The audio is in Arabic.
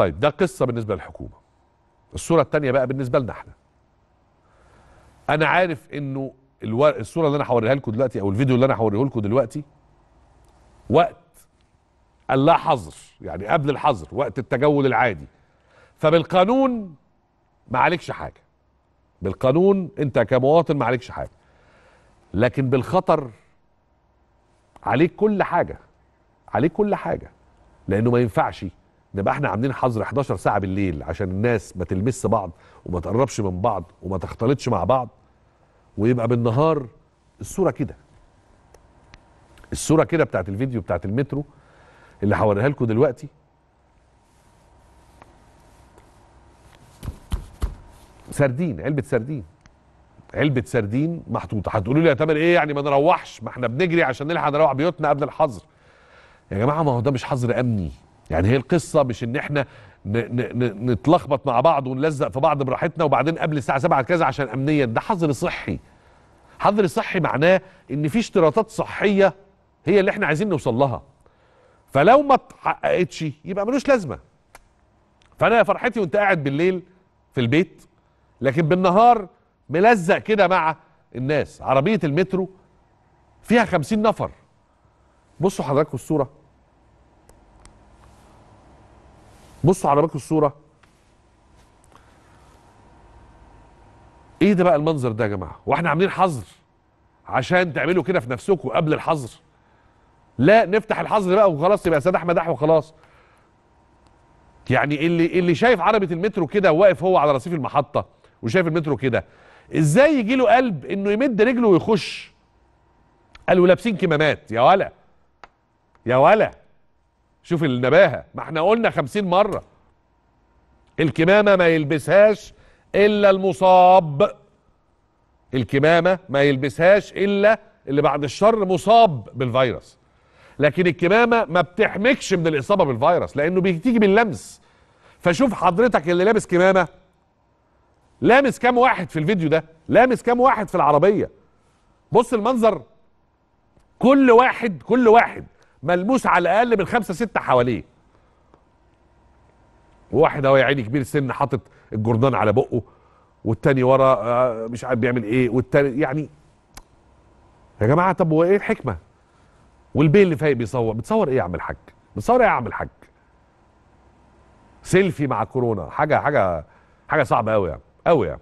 طيب ده قصة بالنسبة للحكومة. الصورة الثانية بقى بالنسبة لنا إحنا. أنا عارف إنه ألو... الصورة اللي أنا هوريها لكم دلوقتي أو الفيديو اللي أنا هوريه لكم دلوقتي وقت اللا حظر يعني قبل الحظر وقت التجول العادي. فبالقانون ما عليكش حاجة. بالقانون أنت كمواطن ما عليكش حاجة. لكن بالخطر عليك كل حاجة. عليك كل حاجة. لأنه ما ينفعش نبقى إحنا عاملين حظر 11 ساعة بالليل عشان الناس ما تلمس بعض وما تقربش من بعض وما تختلطش مع بعض. ويبقى بالنهار الصورة كده. الصورة كده بتاعت الفيديو بتاعت المترو اللي هوريها لكم دلوقتي. سردين علبة سردين. علبة سردين محطوطة. هتقولوا لي يا تامر إيه يعني ما نروحش؟ ما إحنا بنجري عشان نلحق نروح بيوتنا قبل الحظر. يا جماعة ما هو ده مش حظر أمني. يعني هي القصة مش إن إحنا نتلخبط مع بعض ونلزق في بعض براحتنا وبعدين قبل الساعة 7 كذا عشان امنيا. ده حظر صحي. حظر صحي معناه إن في اشتراطات صحية هي اللي إحنا عايزين نوصل لها. فلو ما اتحققتش يبقى ملوش لازمة. فأنا يا فرحتي وأنت قاعد بالليل في البيت لكن بالنهار ملزق كده مع الناس. عربية المترو فيها خمسين نفر. بصوا حضراتكم الصورة. بصوا حضراتكم الصورة. إيه ده بقى المنظر ده يا جماعة؟ وإحنا عاملين حظر عشان تعملوا كده في نفسكم قبل الحظر. لا نفتح الحظر بقى وخلاص يبقى سداح مداح وخلاص يعني اللي اللي شايف عربيه المترو كده واقف هو على رصيف المحطة وشايف المترو كده إزاي يجي له قلب انه يمد رجله ويخش؟ قالوا لابسين كمامات. يا ولا. يا ولا. شوف النباهة ما إحنا قلنا خمسين مرة. الكمامة ما يلبسهاش إلا المصاب. الكمامة ما يلبسهاش إلا اللي بعد الشر مصاب بالفيروس. لكن الكمامة ما بتحمكش من الإصابة بالفيروس لأنه بتيجي باللمس. فشوف حضرتك اللي لابس كمامة. لامس كام واحد في الفيديو ده؟ لامس كام واحد في العربية؟ بص المنظر. كل واحد كل واحد ملموس على الأقل من خمسة ستة حواليه. واحد أهو يا عيني كبير السن حاطط الجردان على بقه والتاني ورا آه، مش عارف بيعمل إيه والتاني يعني يا جماعة طب هو إيه الحكمة؟ والبيه اللي فايق بيصور بتصور إيه يا عم الحاج؟ بتصور إيه يا عم الحاج؟ سيلفي مع كورونا حاجة حاجة حاجة صعبة قوي يعني قوي يعني.